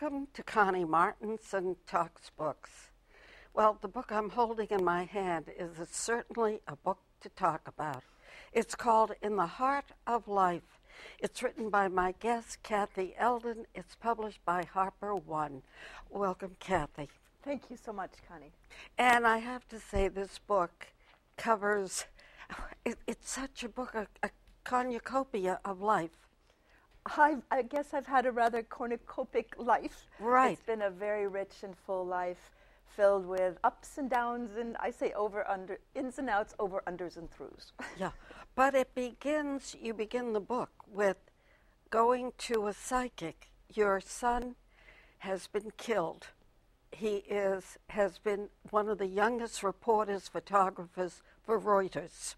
Welcome to Connie Martinson Talks Books. Well, the book I'm holding in my hand is certainly a book to talk about. It's called In the Heart of Life. It's written by my guest, Kathy Eldon. It's published by HarperOne. Welcome, Kathy. Thank you so much, Connie. And I have to say, this book covers, it, it's such a book, a, a cornucopia of life. I've, I guess I've had a rather cornucopic life. Right. It's been a very rich and full life filled with ups and downs and I say over under ins and outs, over unders and throughs. yeah. But it begins you begin the book with going to a psychic. Your son has been killed. He is has been one of the youngest reporters, photographers for Reuters.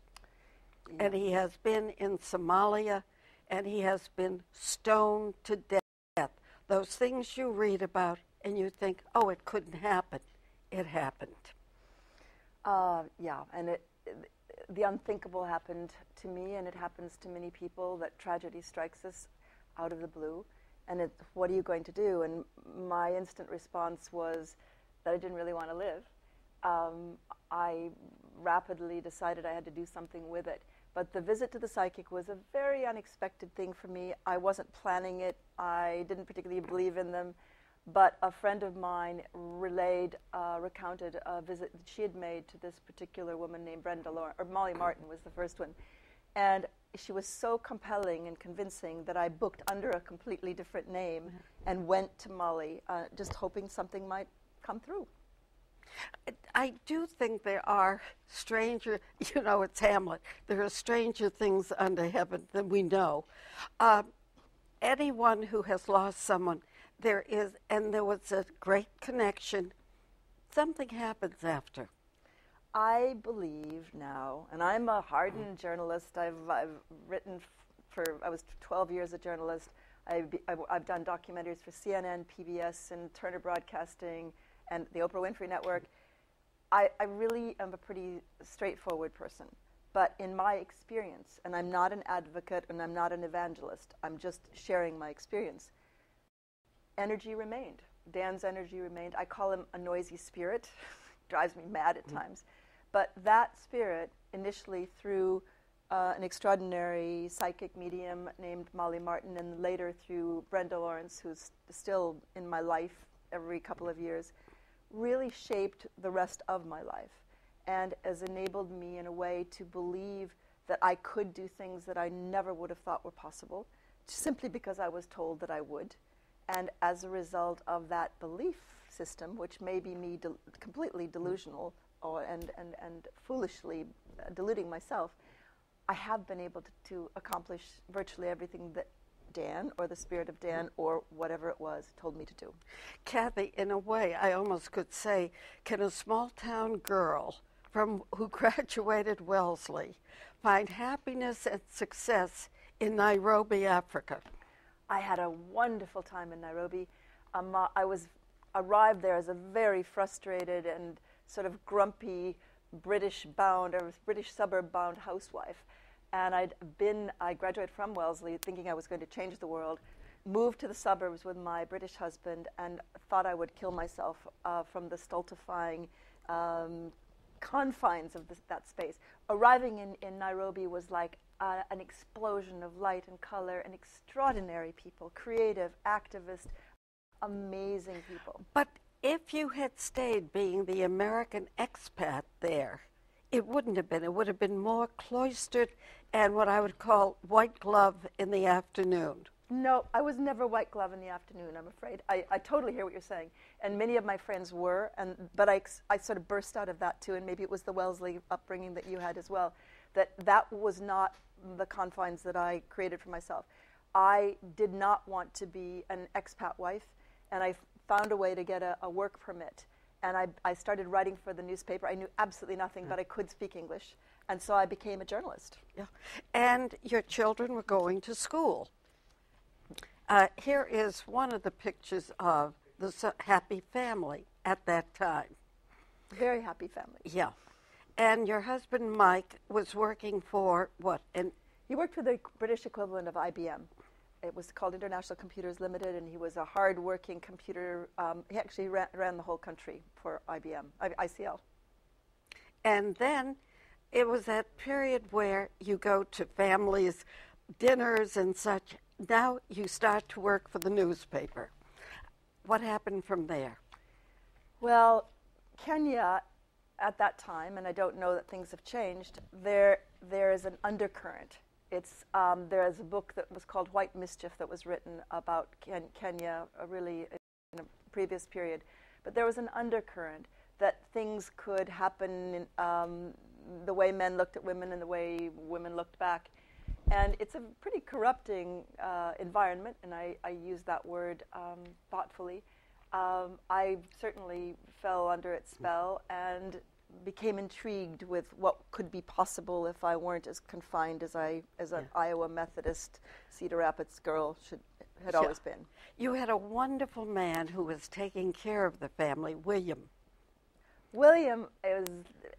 Yeah. And he has been in Somalia and he has been stoned to death. Those things you read about and you think, oh, it couldn't happen. It happened. Uh, yeah, and it, the unthinkable happened to me, and it happens to many people that tragedy strikes us out of the blue. And it, what are you going to do? And my instant response was that I didn't really want to live. Um, I rapidly decided I had to do something with it. But the visit to the psychic was a very unexpected thing for me. I wasn't planning it. I didn't particularly believe in them. But a friend of mine relayed, uh, recounted a visit that she had made to this particular woman named Brenda Lawrence, or Molly Martin was the first one. And she was so compelling and convincing that I booked under a completely different name mm-hmm. and went to Molly, uh, just hoping something might come through. I do think there are stranger, you know, it's Hamlet. There are stranger things under heaven than we know. Uh, anyone who has lost someone, there is, and there was a great connection. Something happens after. I believe now, and I'm a hardened journalist. I've, I've written for, I was 12 years a journalist. I've, I've done documentaries for CNN, PBS, and Turner Broadcasting and the Oprah Winfrey Network, I, I really am a pretty straightforward person. But in my experience, and I'm not an advocate and I'm not an evangelist, I'm just sharing my experience, energy remained. Dan's energy remained. I call him a noisy spirit, drives me mad at mm. times. But that spirit, initially through uh, an extraordinary psychic medium named Molly Martin, and later through Brenda Lawrence, who's still in my life every couple of years, really shaped the rest of my life and has enabled me in a way to believe that I could do things that I never would have thought were possible, simply because I was told that I would. And as a result of that belief system, which may be me de- completely delusional or, and, and, and foolishly uh, deluding myself, I have been able to, to accomplish virtually everything that Dan or the spirit of Dan or whatever it was told me to do. Kathy, in a way, I almost could say, can a small town girl from who graduated Wellesley find happiness and success in Nairobi, Africa? I had a wonderful time in Nairobi. Um, uh, I was arrived there as a very frustrated and sort of grumpy British bound or British suburb bound housewife and I'd been, I graduated from Wellesley thinking I was going to change the world, moved to the suburbs with my British husband, and thought I would kill myself uh, from the stultifying um, confines of this, that space. Arriving in, in Nairobi was like uh, an explosion of light and color and extraordinary people, creative, activist, amazing people. But if you had stayed being the American expat there, it wouldn't have been. It would have been more cloistered and what I would call white glove in the afternoon. No, I was never white glove in the afternoon, I'm afraid. I, I totally hear what you're saying. And many of my friends were, and, but I, I sort of burst out of that too, and maybe it was the Wellesley upbringing that you had as well, that that was not the confines that I created for myself. I did not want to be an expat wife, and I found a way to get a, a work permit and I, I started writing for the newspaper. I knew absolutely nothing, mm. but I could speak English, and so I became a journalist. Yeah, and your children were going to school. Uh, here is one of the pictures of the happy family at that time. Very happy family. Yeah, and your husband Mike was working for what? And he worked for the British equivalent of IBM, it was called International Computers Limited, and he was a hard-working computer. Um, he actually ran, ran, the whole country for IBM, I, ICL. And then it was that period where you go to families' dinners and such. Now you start to work for the newspaper. What happened from there? Well, Kenya at that time, and I don't know that things have changed, there, there is an undercurrent. It's, um, there is a book that was called White Mischief that was written about Ken- Kenya really in a previous period. But there was an undercurrent that things could happen in, um, the way men looked at women and the way women looked back. And it's a pretty corrupting uh, environment, and I, I, use that word um, thoughtfully. Um, I certainly fell under its spell and became intrigued with what could be possible if I weren't as confined as I, as an yeah. Iowa Methodist Cedar Rapids girl should had yeah. always been. You had a wonderful man who was taking care of the family, William. William is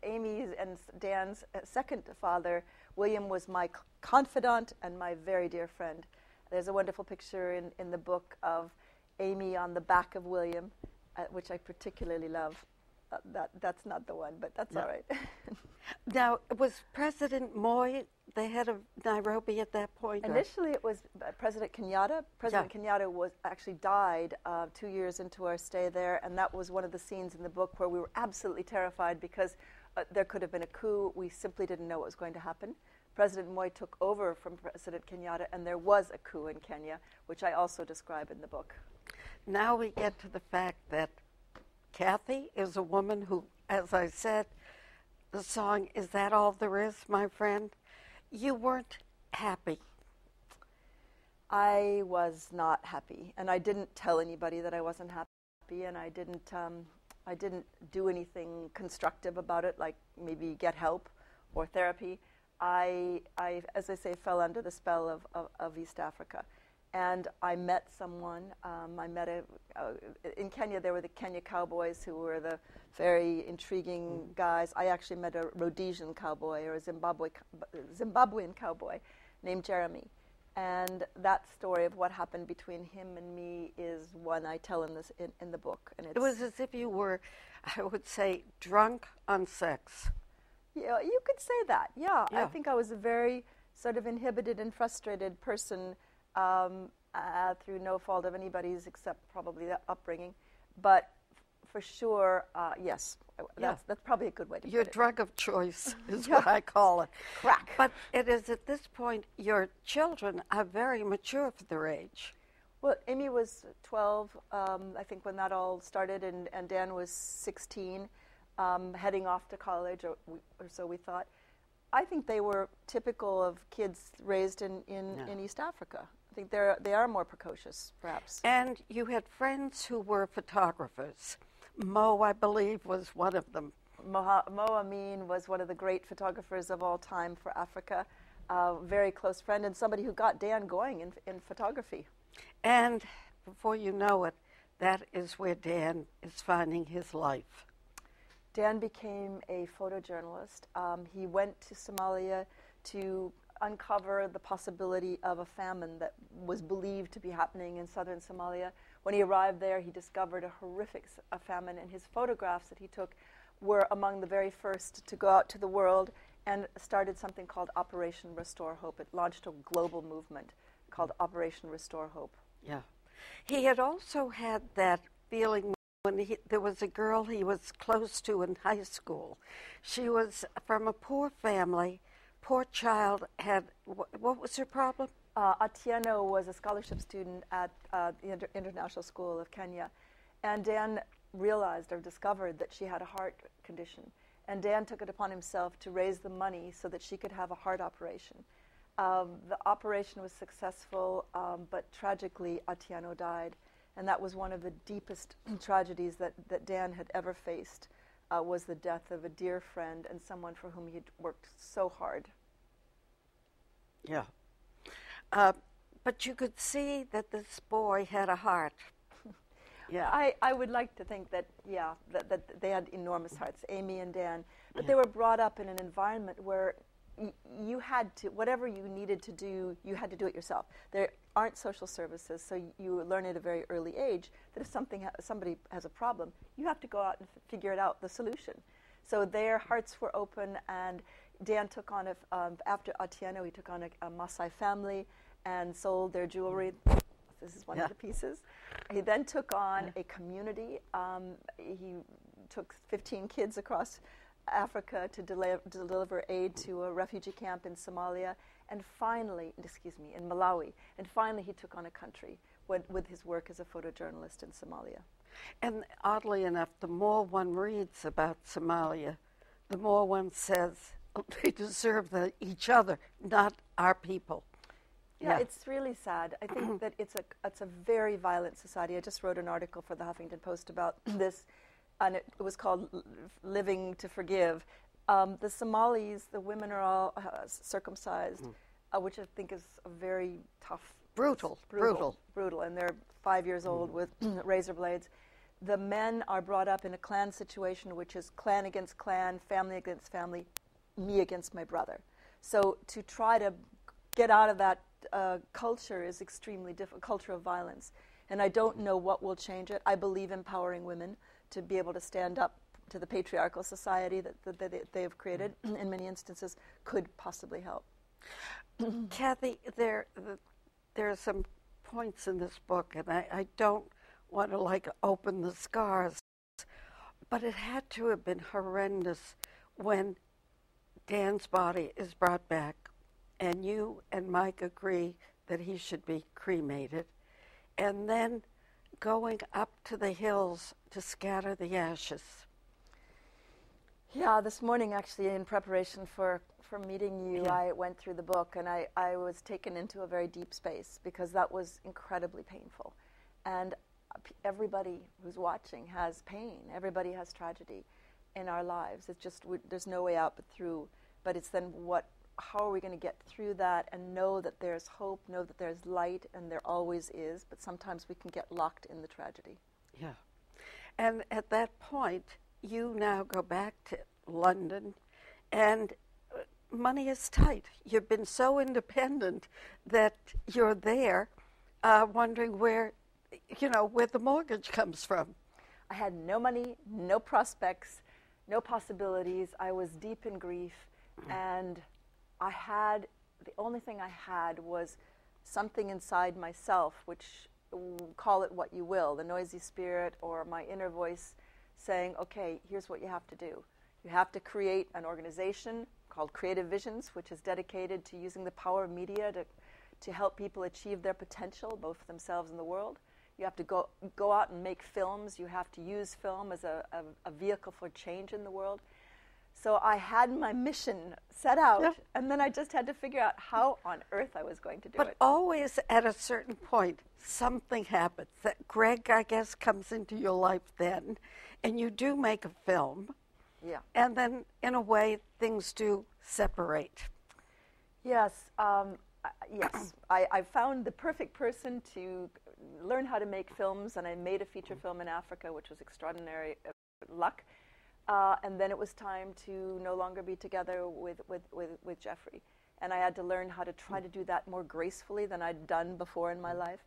Amy's and Dan's second father. William was my confidant and my very dear friend. There's a wonderful picture in, in the book of Amy on the back of William, uh, which I particularly love. Uh, that that's not the one, but that's no. all right. now, was President Moi the head of Nairobi at that point? Initially, or? it was uh, President Kenyatta. President yeah. Kenyatta was actually died uh, two years into our stay there, and that was one of the scenes in the book where we were absolutely terrified because uh, there could have been a coup. We simply didn't know what was going to happen. President Moi took over from President Kenyatta, and there was a coup in Kenya, which I also describe in the book. Now we get to the fact that Kathy is a woman who, as I said, the song Is That All There Is, My Friend? You weren't happy. I was not happy, and I didn't tell anybody that I wasn't happy, and I didn't, um, I didn't do anything constructive about it, like maybe get help or therapy. I, I as I say, fell under the spell of, of, of East Africa and I met someone. Um, I met a uh, in Kenya. There were the Kenya cowboys who were the very intriguing mm. guys. I actually met a Rhodesian cowboy or a Zimbabwe Zimbabwean cowboy named Jeremy, and that story of what happened between him and me is one I tell in this in, in the book. And it was as if you were, I would say, drunk on sex. Yeah, you could say that. Yeah, yeah. I think I was a very sort of inhibited and frustrated person um, uh, through no fault of anybody's except probably the upbringing. But for sure, uh, yes, yeah. that's probably a good way to your put it. Your drug of choice is yeah. what I call it. Crack. But it is at this point, your children are very mature for their age. Well, Amy was 12, um, I think, when that all started, and, and Dan was 16, um, heading off to college, or, or so we thought. I think they were typical of kids raised in, in, no. in East Africa. I think they're, they are more precocious, perhaps. And you had friends who were photographers. Mo, I believe, was one of them. Mo, Mo Amin was one of the great photographers of all time for Africa. A very close friend and somebody who got Dan going in, in photography. And before you know it, that is where Dan is finding his life. Dan became a photojournalist. Um, he went to Somalia to uncover the possibility of a famine that was believed to be happening in southern Somalia. When he arrived there, he discovered a horrific famine, and his photographs that he took were among the very first to go out to the world and started something called Operation Restore Hope. It launched a global movement called Operation Restore Hope. Yeah. He had also had that feeling when he, there was a girl he was close to in high school. She was from a poor family poor child had, what was her problem? Uh, Atieno was a scholarship student at uh, the Inter- International School of Kenya. And Dan realized or discovered that she had a heart condition. And Dan took it upon himself to raise the money so that she could have a heart operation. Um, the operation was successful, um, but tragically, Atieno died. And that was one of the deepest tragedies that, that Dan had ever faced uh, was the death of a dear friend and someone for whom he'd worked so hard. Yeah. Uh, but you could see that this boy had a heart. yeah. I, I would like to think that, yeah, that, that they had enormous hearts, Amy and Dan. But yeah. they were brought up in an environment where y- you had to, whatever you needed to do, you had to do it yourself. There aren't social services, so you learn at a very early age that if something ha- somebody has a problem, you have to go out and f- figure it out, the solution. So their hearts were open, and Dan took on, a, um, after Atieno, he took on a, a Maasai family and sold their jewelry. This is one Yeah. of the pieces. He then took on a community. Um, he took 15 kids across Africa to deli- deliver aid to a refugee camp in Somalia, and finally, excuse me, in Malawi. And finally, he took on a country with, with his work as a photojournalist in Somalia. And oddly enough, the more one reads about Somalia, the more one says oh, they deserve the, each other, not our people. Yeah, Yeah. it's really sad. I think that it's a it's a very violent society. I just wrote an article for the Huffington Post about this, and it, it was called "Living to Forgive." Um, the Somalis, the women are all uh, circumcised, uh, which I think is a very tough, Brutal, brutal, brutal. brutal, and they're five years old with razor blades. The men are brought up in a clan situation, which is clan against clan, family against family, me against my brother. So to try to get out of that uh, culture is extremely difficult, culture of violence. And I don't know what will change it. I believe empowering women to be able to stand up to the patriarchal society that, that, that they- have created in many instances could possibly help. Kathy, there, th- there are some points in this book, and I, I don't want to like open the scars, but it had to have been horrendous when Dan's body is brought back, and you and Mike agree that he should be cremated, and then going up to the hills to scatter the ashes. Yeah, this morning actually, in preparation for, for meeting you, Yeah. I went through the book and I, I was taken into a very deep space because that was incredibly painful. And uh, everybody who's watching has pain, everybody has tragedy in our lives. It's just, there's no way out but through. But it's then what, how are we going to get through that and know that there's hope, know that there's light, and there always is, but sometimes we can get locked in the tragedy. Yeah. And at that point, you now go back to London, and uh, money is tight. You've been so independent that you're there uh, wondering where, you know, where the mortgage comes from. I had no money, no prospects, no possibilities. I was deep in grief, and I had the only thing I had was something inside myself, which mm, call it what you will, the noisy spirit or my inner voice saying, okay, here's what you have to do. You have to create an organization called Creative Visions, which is dedicated to using the power of media to, to help people achieve their potential, both for themselves and the world. You have to go, go out and make films. You have to use film as a, a, a vehicle for change in the world. So I had my mission set out, Yeah. and then I just had to figure out how on earth I was going to do But it. But always at a certain point, something happens. That Greg, I guess, comes into your life then, and you do make a film, Yeah. and then in a way, things do separate. Yes, um, yes. I, I found the perfect person to learn how to make films, and I made a feature film in Africa, which was extraordinary uh, luck. Uh, and then it was time to no longer be together with, with, with, with Jeffrey. And I had to learn how to try to do that more gracefully than I'd done before in my life.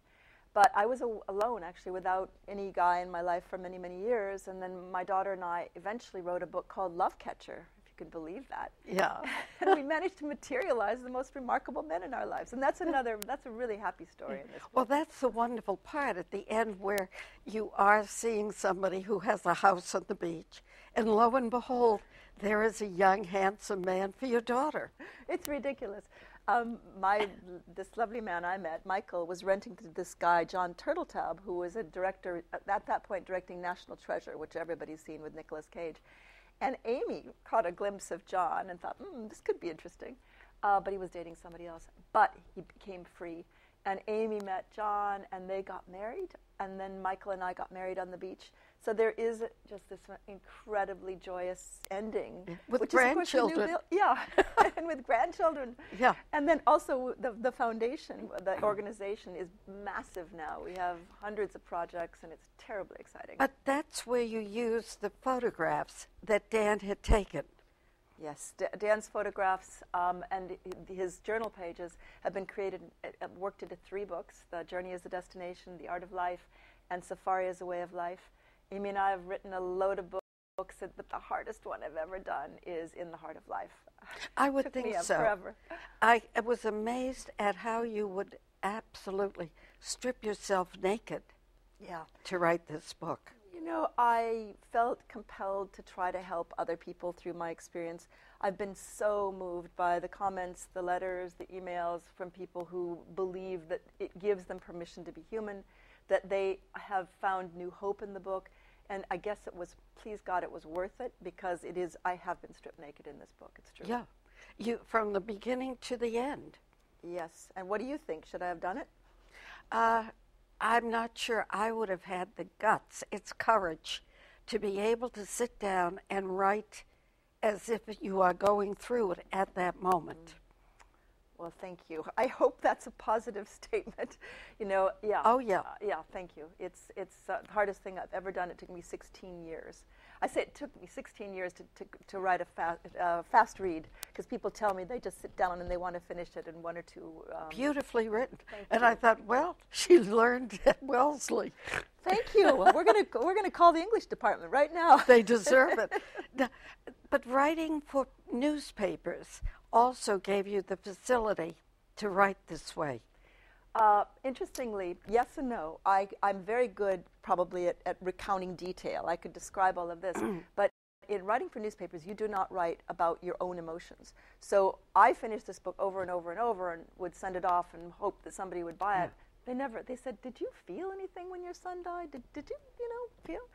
But I was a- alone, actually, without any guy in my life for many, many years. And then my daughter and I eventually wrote a book called Love Catcher, can believe that Yeah. and we managed to materialize the most remarkable men in our lives. And that's another, that's a really happy story in this. Well, that's the wonderful part at the end where you are seeing somebody who has a house on the beach, and lo and behold, there is a young, handsome man for your daughter. It's ridiculous. Um, my, this lovely man I met, Michael, was renting to this guy, John Turteltaub, who was a director, at that point directing National Treasure, which everybody's seen with Nicolas Cage. And Amy caught a glimpse of John and thought, hmm, this could be interesting. Uh, but he was dating somebody else. But he became free. And Amy met John, and they got married. And then Michael and I got married on the beach. So there is just this incredibly joyous ending. With which is, of course, the new grandchildren. buil- yeah, and with grandchildren. Yeah. And then also the, the foundation, the organization is massive now. We have hundreds of projects, and it's terribly exciting. But that's where you use the photographs that Dan had taken. Yes, D- Dan's photographs um, and his journal pages have been created, uh, uh, worked into three books The Journey as a Destination, The Art of Life, and Safari as a Way of Life. Amy and I have written a load of books, but the hardest one I've ever done is In the Heart of Life. I would think so. forever. I, I was amazed at how you would absolutely strip yourself naked Yeah. to write this book. You know, I felt compelled to try to help other people through my experience. I've been so moved by the comments, the letters, the emails from people who believe that it gives them permission to be human, that they have found new hope in the book. And I guess it was, please God, it was worth it because it is, I have been stripped naked in this book. It's true. Yeah. You from the beginning to the end. Yes. And what do you think? Should I have done it? Uh, I'm not sure I would have had the guts, it's courage, to be able to sit down and write as if you are going through it at that moment. Well, thank you. I hope that's a positive statement. You know, yeah. Oh, yeah. Uh, yeah, thank you. It's it's uh, the hardest thing I've ever done. It took me 16 years. I say it took me 16 years to, to, to write a fast, uh, fast read because people tell me they just sit down and they want to finish it in one or two. Um, Beautifully written. And you. I thought, well, she learned at Wellesley. Thank you. we're gonna we're gonna call the English department right now. They deserve it. Now, but writing for newspapers also gave you the facility to write this way. Uh, interestingly, yes and no. I, I'm very good probably at, at recounting detail. I could describe all of this. but in writing for newspapers, you do not write about your own emotions. So I finished this book over and over and over and would send it off and hope that somebody would buy it. They never, they said, Did you feel anything when your son died? Did, did you, you know, feel?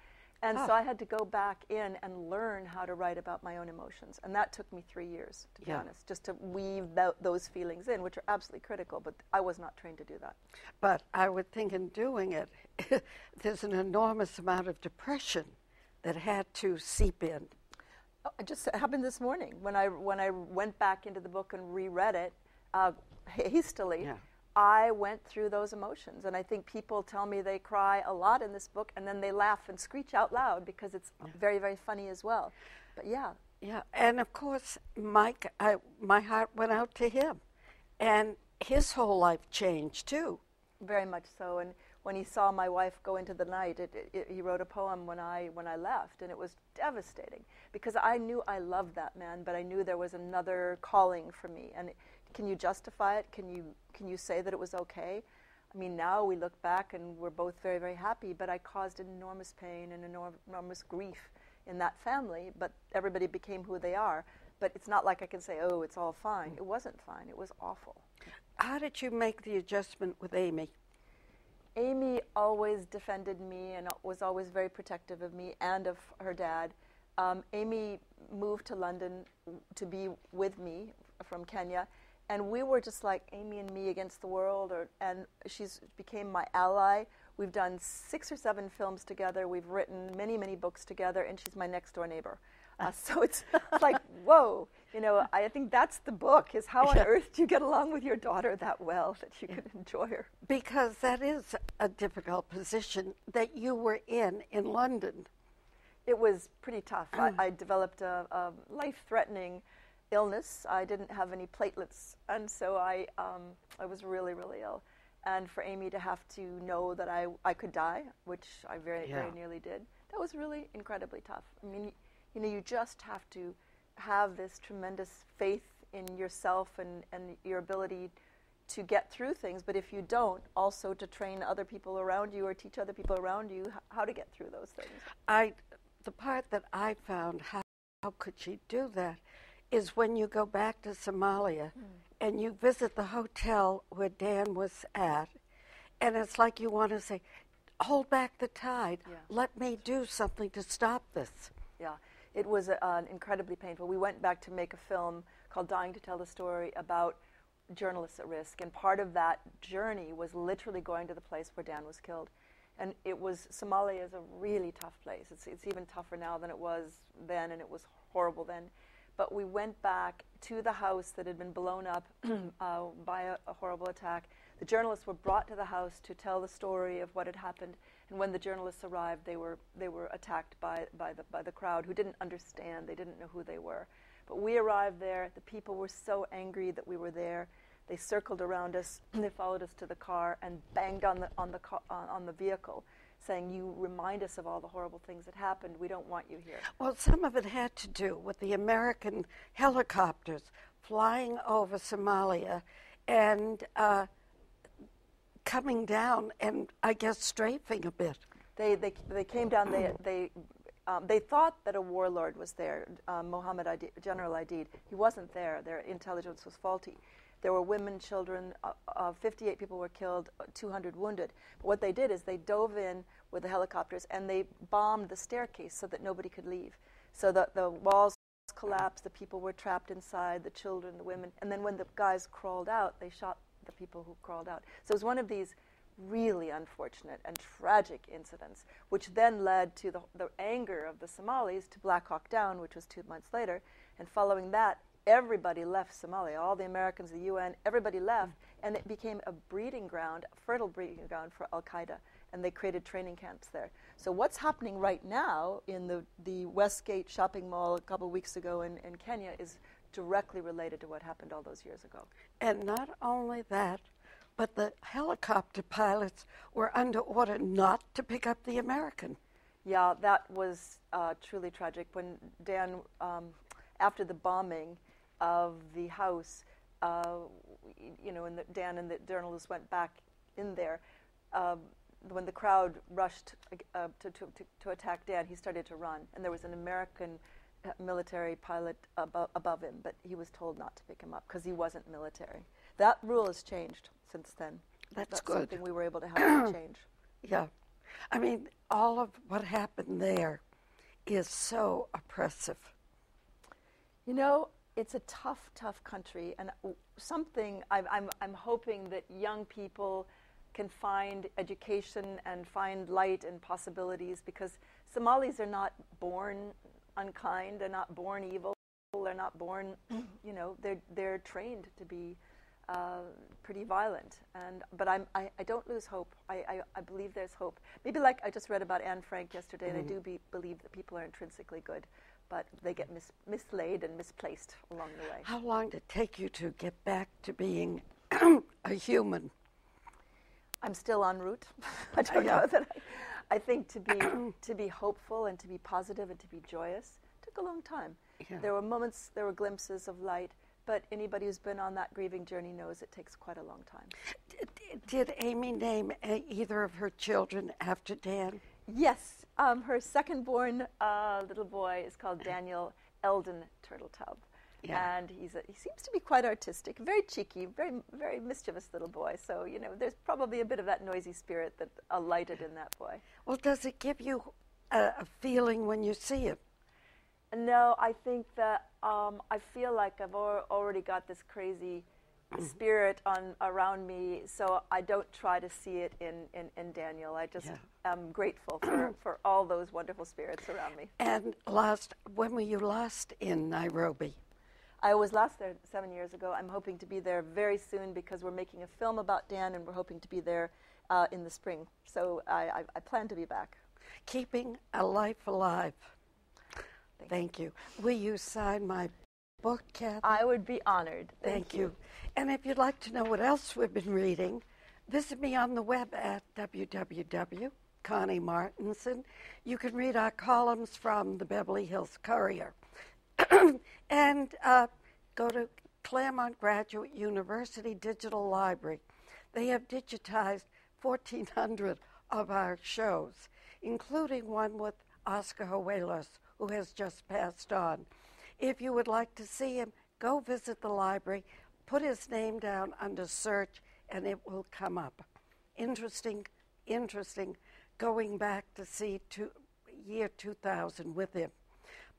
And so Ah. I had to go back in and learn how to write about my own emotions. And that took me three years, to be Yeah. honest, just to weave tho- those feelings in, which are absolutely critical. But I was not trained to do that. But I would think in doing it, there's an enormous amount of depression that had to seep in. Oh, It just happened this morning when I when I went back into the book and reread it uh, hastily. Yeah. I went through those emotions, and I think people tell me they cry a lot in this book, and then they laugh and screech out loud because it's very very funny as well. But yeah, Yeah, and of course, Mike, I, my heart went out to him, and his whole life changed too. very much so. And when he saw my wife go into the night, it, it, it- he wrote a poem when I when I left, and it was devastating because I knew I loved that man, but I knew there was another calling for me. And can you justify it? Can you can you say that it was okay? I mean, now we look back and we're both very very happy, but I caused enormous pain and enorm- enormous grief in that family. But everybody became who they are. But it's not like I can say, oh, it's all fine. It wasn't fine. It was awful. How did you make the adjustment with Amy? Amy always defended me and was always very protective of me and of her dad. Um, Amy moved to London to be with me from Kenya, and we were just like Amy and me against the world. Or, and she's became my ally. We've done six or seven films together. We've written many, many books together, and she's my next door neighbor. Uh, so it's, it's like, whoa, you know, I think that's the book is how on earth do you get along with your daughter that well that you can enjoy her? Because that is a difficult position that you were in in London. It was pretty tough. I, I developed a, a life-threatening illness. I didn't have any platelets, and so I, um, I was really, really ill. And for Amy to have to know that I, I could die, which I very, very nearly did, that was really incredibly tough. I mean, you know, you just have to have this tremendous faith in yourself and, and your ability to get through things. But if you don't, also to train other people around you or teach other people around you how to get through those things. I, the part that I found, how, how could she do that, is when you go back to Somalia and you visit the hotel where Dan was at, and it's like you want to say, hold back the tide. Yeah. Let me do something to stop this. Yeah, it was uh, incredibly painful. We went back to make a film called Dying to Tell the Story about journalists at risk, and part of that journey was literally going to the place where Dan was killed. And it was Somalia is a really tough place. It's it's even tougher now than it was then, and it was horrible then. But we went back to the house that had been blown up uh, by a, a horrible attack. The journalists were brought to the house to tell the story of what had happened. And when the journalists arrived, they were they were attacked by by the by the crowd who didn't understand. They didn't know who they were. But we arrived there. The people were so angry that we were there. They circled around us. they followed us to the car and banged on the on the car, on the vehicle, saying, "You remind us of all the horrible things that happened. We don't want you here." Well, some of it had to do with the American helicopters flying over Somalia and uh, coming down and I guess strafing a bit. They they they came down. They they. Um, they thought that a warlord was there, um, Mohammed Adi, General Aidid. He wasn't there. Their intelligence was faulty. There were women, children. Uh, uh, 58 people were killed, uh, 200 wounded. But what they did is they dove in with the helicopters and they bombed the staircase so that nobody could leave. So the, the walls collapsed, the people were trapped inside, the children, the women. And then when the guys crawled out, they shot the people who crawled out. So it was one of these really unfortunate and tragic incidents, which then led to the, the anger of the Somalis to Black Hawk Down, which was two months later. And following that, everybody left Somalia, all the Americans, the UN, everybody left, and it became a breeding ground, a fertile breeding ground for Al Qaeda, and they created training camps there. So what's happening right now in the, the Westgate shopping mall a couple of weeks ago in, in Kenya is directly related to what happened all those years ago. And not only that, but the helicopter pilots were under order not to pick up the American. Yeah, that was uh, truly tragic. When Dan, um, after the bombing of the house, uh, you know, and the, Dan and the journalists went back in there. Um, when the crowd rushed uh, to, to, to, attack Dan, he started to run, and there was an American uh, military pilot abo- above him, but he was told not to pick him up because he wasn't military. That rule has changed since then. That's, That's good. something we were able to help change. Yeah. I mean, all of what happened there is so oppressive. You know, it's a tough, tough country, and something I'm, I'm, I'm hoping that young people can find education and find light and possibilities because Somalis are not born unkind, they're not born evil, they're not born, you know, they're, they're trained to be uh, pretty violent. And, but I'm, I, I don't lose hope. I, I, I, believe there's hope. Maybe like I just read about Anne Frank yesterday, mm-hmm. and I mm-hmm. do be, believe that people are intrinsically good, but they get mis- mislaid and misplaced along the way. How long did it take you to get back to being a human? I'm still en route. I don't yeah. know that I, I think to be to be hopeful and to be positive and to be joyous took a long time. Yeah. There were moments, there were glimpses of light, but anybody who's been on that grieving journey knows it takes quite a long time. Did, did Amy name uh, either of her children after Dan? Yes. Um, her second born uh, little boy is called Daniel Eldon Turteltaub. Yeah. And he's a, he seems to be quite artistic, very cheeky, very very mischievous little boy. So you know, there's probably a bit of that noisy spirit that alighted in that boy. Well, does it give you a, a feeling when you see it? No, I think that um, I feel like I've al- already got this crazy spirit on around me, so I don't try to see it in, in, in Daniel. I just yeah. am grateful for, for all those wonderful spirits around me. And last, when were you last in Nairobi? I was last there seven years ago. I'm hoping to be there very soon because we're making a film about Dan, and we're hoping to be there uh, in the spring. So I, I, I, plan to be back. Keeping a life alive. Thank, Thank you. you. Will you sign my book, Kathy? I would be honored. Thank, Thank you. you. And if you'd like to know what else we've been reading, visit me on the web at www. Connie Martinson. You can read our columns from the Beverly Hills Courier. and uh, go to Claremont Graduate University Digital Library. They have digitized 1,400 of our shows, including one with Oscar Hijuelos, who has just passed on. If you would like to see him, go visit the library, put his name down under search, and it will come up. Interesting, interesting going back to see two, year 2000 with him.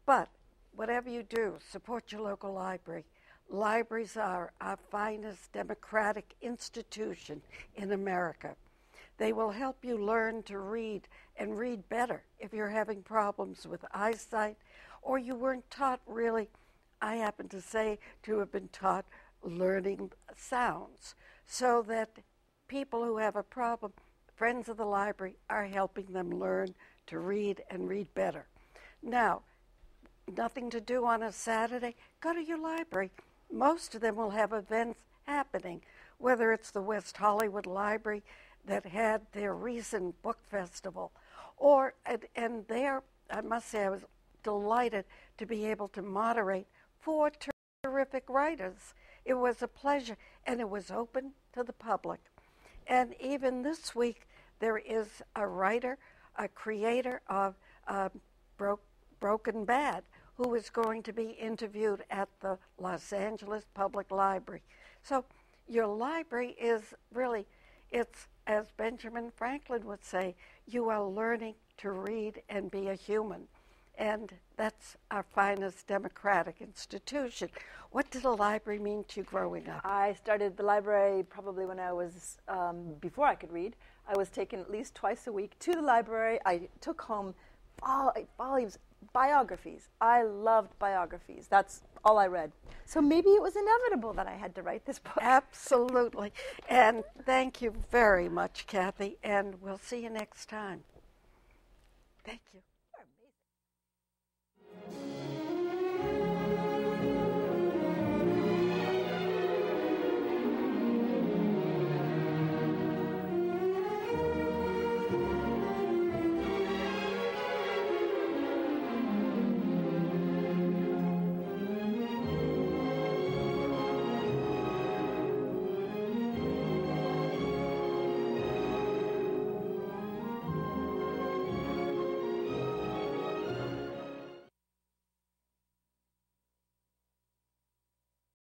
But whatever you do, support your local library. Libraries are our finest democratic institution in America. They will help you learn to read and read better if you're having problems with eyesight or you weren't taught really, I happen to say, to have been taught learning sounds so that people who have a problem, friends of the library, are helping them learn to read and read better. Now, nothing to do on a Saturday, go to your library. Most of them will have events happening, whether it's the West Hollywood Library that had their recent book festival, or and, and there, I must say, I was delighted to be able to moderate four terrific writers. It was a pleasure, and it was open to the public. And even this week, there is a writer, a creator of uh, Bro- Broken Bad, who is going to be interviewed at the Los Angeles Public Library. So your library is really, it's as Benjamin Franklin would say, you are learning to read and be a human. And that's our finest democratic institution. What did a library mean to you growing up? I started the library probably when I was, um, before I could read. I was taken at least twice a week to the library. I took home vol- volumes, biographies. I loved biographies. That's all I read. So maybe it was inevitable that I had to write this book. Absolutely. And thank you very much, Kathy. And we'll see you next time. Thank you.